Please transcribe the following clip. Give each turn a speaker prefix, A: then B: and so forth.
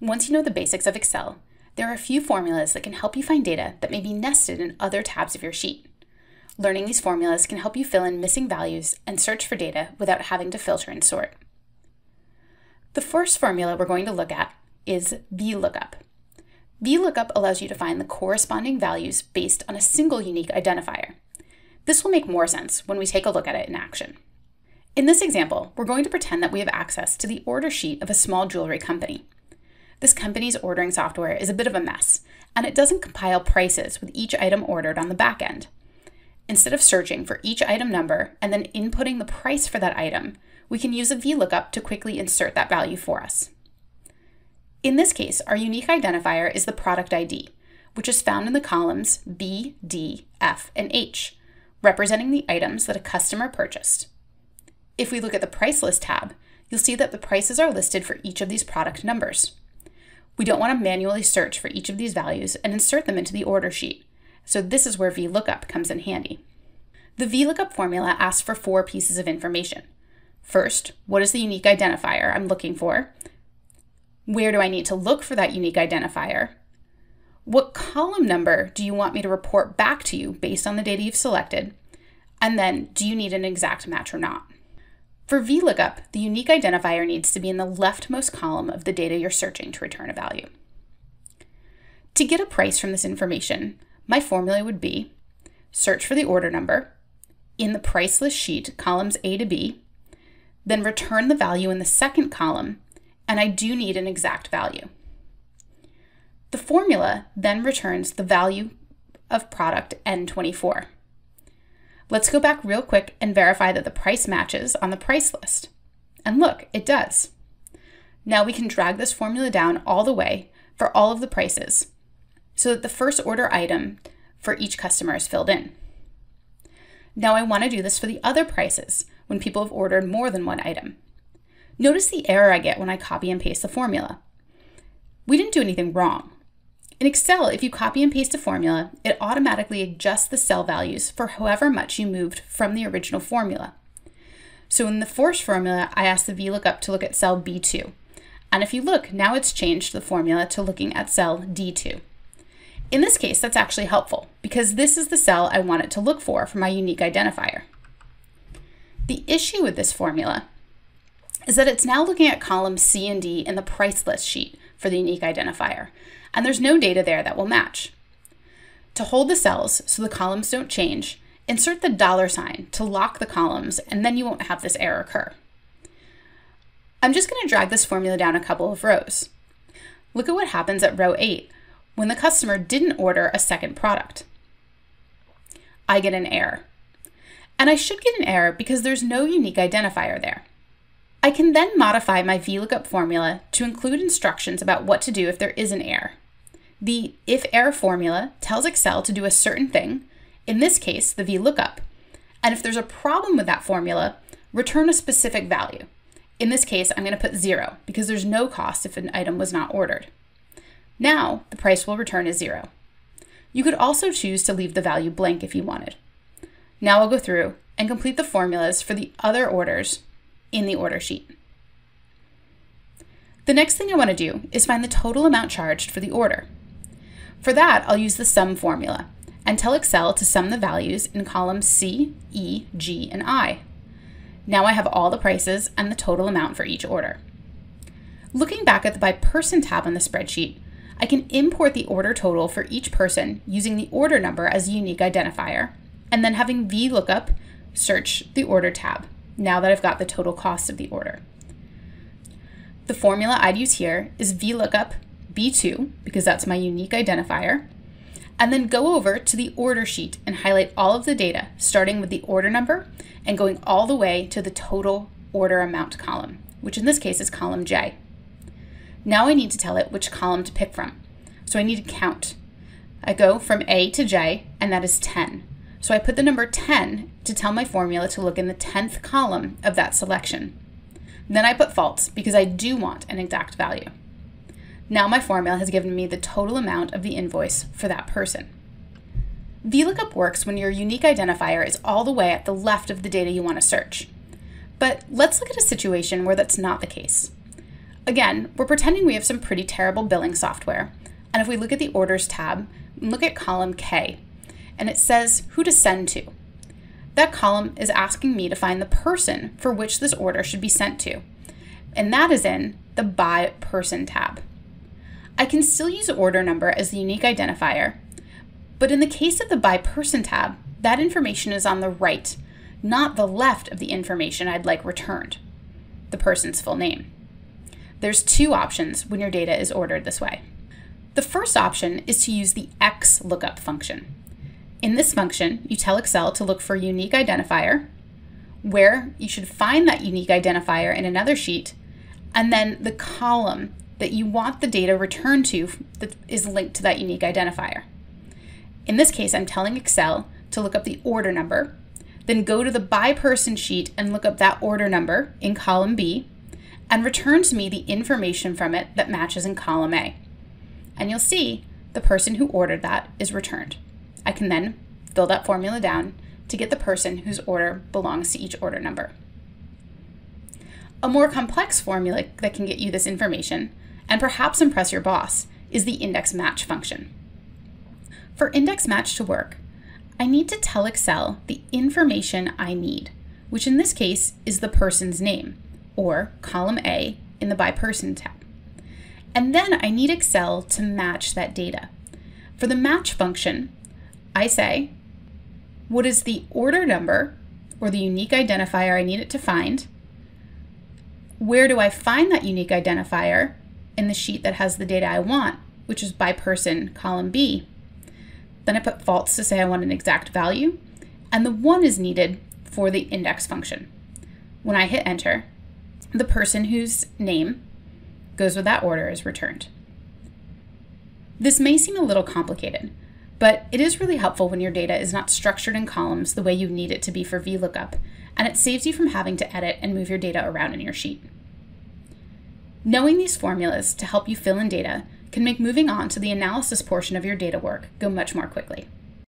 A: Once you know the basics of Excel, there are a few formulas that can help you find data that may be nested in other tabs of your sheet. Learning these formulas can help you fill in missing values and search for data without having to filter and sort. The first formula we're going to look at is VLOOKUP. VLOOKUP allows you to find the corresponding values based on a single unique identifier. This will make more sense when we take a look at it in action. In this example, we're going to pretend that we have access to the order sheet of a small jewelry company. This company's ordering software is a bit of a mess, and it doesn't compile prices with each item ordered on the back end. Instead of searching for each item number and then inputting the price for that item, we can use a VLOOKUP to quickly insert that value for us. In this case, our unique identifier is the product ID, which is found in the columns B, D, F, and H, representing the items that a customer purchased. If we look at the price list tab, you'll see that the prices are listed for each of these product numbers. We don't want to manually search for each of these values and insert them into the order sheet, so this is where VLOOKUP comes in handy. The VLOOKUP formula asks for four pieces of information. First, what is the unique identifier I'm looking for? Where do I need to look for that unique identifier? What column number do you want me to report back to you based on the data you've selected? And then, do you need an exact match or not? For VLOOKUP, the unique identifier needs to be in the leftmost column of the data you're searching to return a value. To get a price from this information, my formula would be search for the order number, in the price list sheet, columns A to B, then return the value in the second column, and I do need an exact value. The formula then returns the value of product N24. Let's go back real quick and verify that the price matches on the price list. And look, it does. Now we can drag this formula down all the way for all of the prices so that the first order item for each customer is filled in. Now I want to do this for the other prices when people have ordered more than one item. Notice the error I get when I copy and paste the formula. We didn't do anything wrong. In Excel, if you copy and paste a formula, it automatically adjusts the cell values for however much you moved from the original formula. So in the first formula, I asked the VLOOKUP to look at cell B2. And if you look, now it's changed the formula to looking at cell D2. In this case, that's actually helpful because this is the cell I want it to look for for my unique identifier. The issue with this formula is that it's now looking at columns C and D in the price list sheet for the unique identifier, and there's no data there that will match. To hold the cells so the columns don't change, insert the dollar sign to lock the columns, and then you won't have this error occur. I'm just going to drag this formula down a couple of rows. Look at what happens at row 8 when the customer didn't order a second product. I get an error. And I should get an error because there's no unique identifier there. I can then modify my VLOOKUP formula to include instructions about what to do if there is an error. The if error formula tells Excel to do a certain thing, in this case, the VLOOKUP. And if there's a problem with that formula, return a specific value. In this case, I'm going to put zero because there's no cost if an item was not ordered. Now, the price will return as zero. You could also choose to leave the value blank if you wanted. Now I'll go through and complete the formulas for the other orders in the order sheet. The next thing I want to do is find the total amount charged for the order. For that, I'll use the sum formula and tell Excel to sum the values in columns C, E, G, and I. Now I have all the prices and the total amount for each order. Looking back at the by person tab on the spreadsheet, I can import the order total for each person using the order number as a unique identifier, and then having VLOOKUP search the order tab now that I've got the total cost of the order. The formula I'd use here is VLOOKUP B2, because that's my unique identifier, and then go over to the order sheet and highlight all of the data, starting with the order number and going all the way to the total order amount column, which in this case is column J. Now I need to tell it which column to pick from. So I need to count. I go from A to J, and that is 10. So I put the number 10 to tell my formula to look in the 10th column of that selection. Then I put false because I do want an exact value. Now my formula has given me the total amount of the invoice for that person. VLOOKUP works when your unique identifier is all the way at the left of the data you want to search. But let's look at a situation where that's not the case. Again, we're pretending we have some pretty terrible billing software. And if we look at the Orders tab, look at column K, and it says who to send to. That column is asking me to find the person for which this order should be sent to, and that is in the By Person tab. I can still use order number as the unique identifier, but in the case of the By Person tab, that information is on the right, not the left of the information I'd like returned, the person's full name. There's two options when your data is ordered this way. The first option is to use the X lookup function. In this function, you tell Excel to look for a unique identifier, where you should find that unique identifier in another sheet, and then the column that you want the data returned to that is linked to that unique identifier. In this case, I'm telling Excel to look up the order number, then go to the by person sheet and look up that order number in column B, and return to me the information from it that matches in column A. And you'll see the person who ordered that is returned. I can then fill that formula down to get the person whose order belongs to each order number. A more complex formula that can get you this information, and perhaps impress your boss, is the index match function. For index match to work, I need to tell Excel the information I need, which in this case is the person's name, or column A in the by person tab. And then I need Excel to match that data. For the match function, I say, what is the order number or the unique identifier I need it to find? Where do I find that unique identifier in the sheet that has the data I want, which is by person column B? Then I put false to say I want an exact value, and the one is needed for the index function. When I hit enter, the person whose name goes with that order is returned. This may seem a little complicated, but it is really helpful when your data is not structured in columns the way you need it to be for VLOOKUP, and it saves you from having to edit and move your data around in your sheet. Knowing these formulas to help you fill in data can make moving on to the analysis portion of your data work go much more quickly.